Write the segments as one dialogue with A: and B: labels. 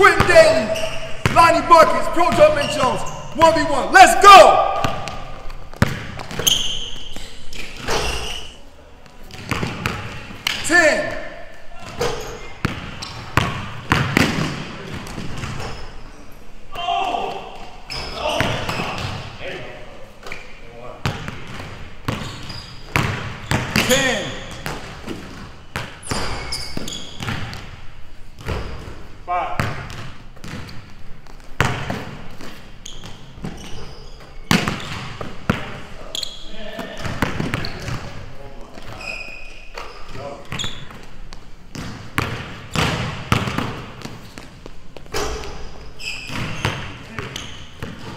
A: Quinten Dailey, Lonnie Buckets, Pro Jumpman Jones, 1v1. Let's go! Ten. Ten.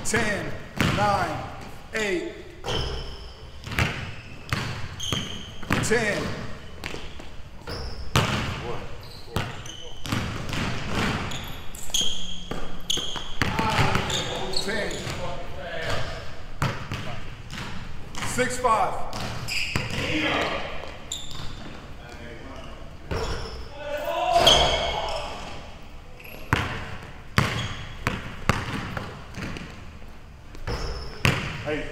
A: 10, 9, 8, 10, Six five. Nine,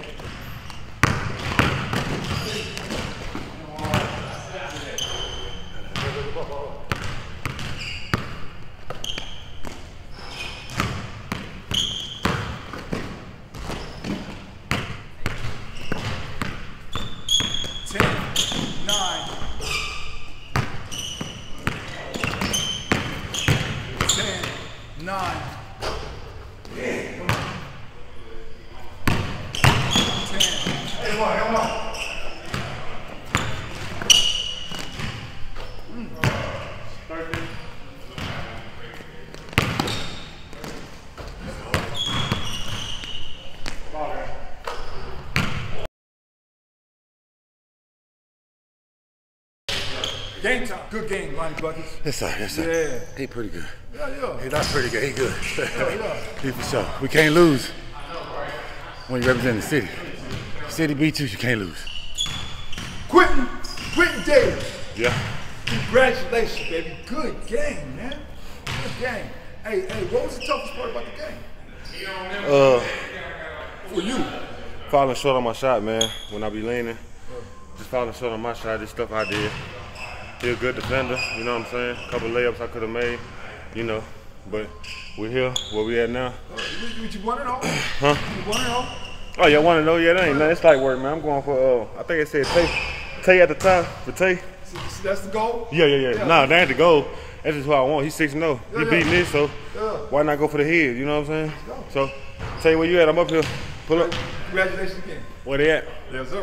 A: ten, nine, ten.
B: Hey, one, hey, one. Thirteen. Ball game.
A: Game time. Good game, Lonnie Buckets.
C: Yes, sir. Yes, sir.
A: Yeah.
C: He pretty good.
A: Yeah, yeah.
C: He not pretty good. He good.
A: yeah.
C: he for sure. We can't lose when you represent the city. City beat you, you can't lose.
A: Quinten, Quinten Davis.
C: Yeah.
A: Congratulations, baby. Good game, man. Good game. Hey, hey, what was the toughest part about the game?
D: Uh,
A: For you.
D: falling short on my shot, man. When I be leaning, just falling short on my shot. This stuff I did. He a good defender, you know what I'm saying. A couple layups I could have made, you know. But we're here, where we at now.
A: Uh, you, you want?
D: Huh?
A: You want it all?
D: Oh, y'all want to know? Yeah, that ain't nothing. It's like work, man. I'm going for. Uh, I think it said Tay. Tay at the time for Tay.
A: See, that's the goal?
D: Yeah, yeah, yeah. Nah, that ain't the goal. That's just what I want. He's six zero. He
A: Yeah, yeah.
D: beating this, so
A: Yeah.
D: why not go for the head? You know what I'm saying? So, Tay, where you at? I'm up here. Pull up.
A: Congratulations again.
D: Where they at?
A: Yes, sir.